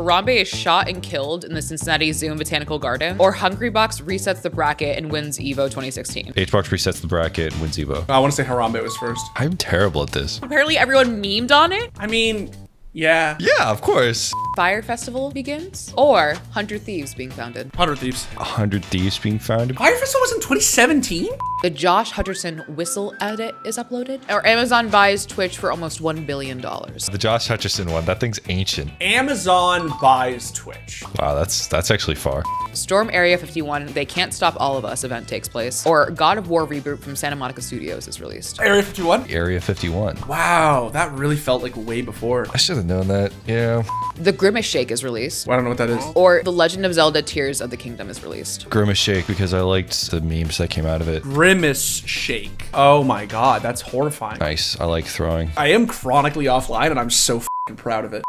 Harambe is shot and killed in the Cincinnati Zoo and Botanical Garden, or Hungrybox resets the bracket and wins EVO 2016. HBox resets the bracket and wins Evo. I want to say Harambe was first. I'm terrible at this. Apparently everyone memed on it. I mean, yeah. Yeah, of course. Fyre Festival begins, or Hunter Thieves being founded. 100 Thieves. 100 Thieves being found. Fyre Festival was in 2017? The Josh Hutcherson whistle edit is uploaded, or Amazon buys Twitch for almost $1 billion. The Josh Hutcherson one, that thing's ancient. Amazon buys Twitch. Wow, that's that's actually far. Storm Area 51, They Can't Stop All of Us event takes place, or God of War reboot from Santa Monica Studios is released. Area 51? Area 51. Wow, that really felt like way before. I should have known that. Yeah. The Grimace Shake is released, I don't know what that is. or The Legend of Zelda Tears of the Kingdom is released. Grimace Shake because I liked the memes that came out of it. Grimace Shake. Oh my god, that's horrifying. Nice. I like throwing. I am chronically offline and I'm so fing proud of it.